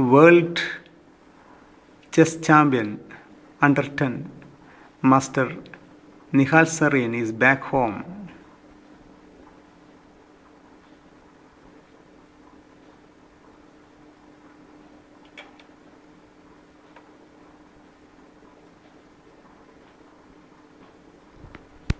World chess champion under 10 master Nihal Sarin is back home.